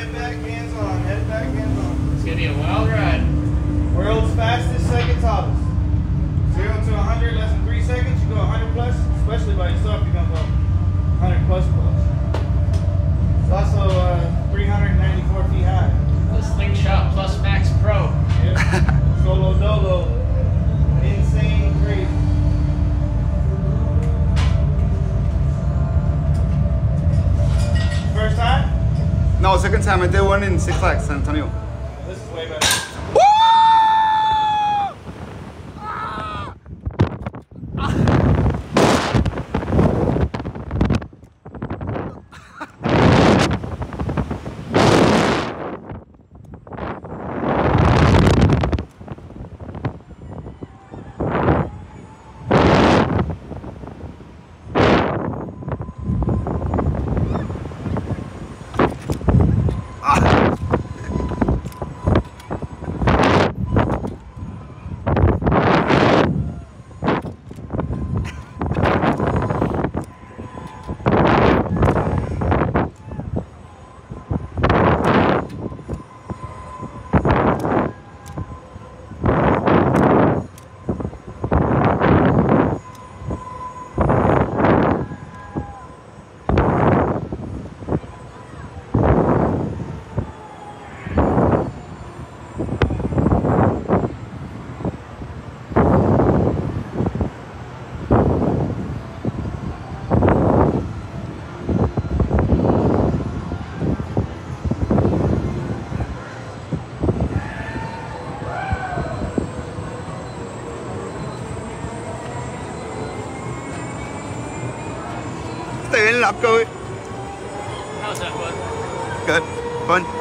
Head back, hands on. Head back, hands on. It's gonna be a wild ride. World's fastest, second tallest. Zero to 100, less than three seconds. You go 100 plus, especially by yourself, you're gonna go 100 plus plus. No, second time I did one in Six Flags, San Antonio. This is way better. Tự nhiên lập cười How's that, bud? Good. Fun.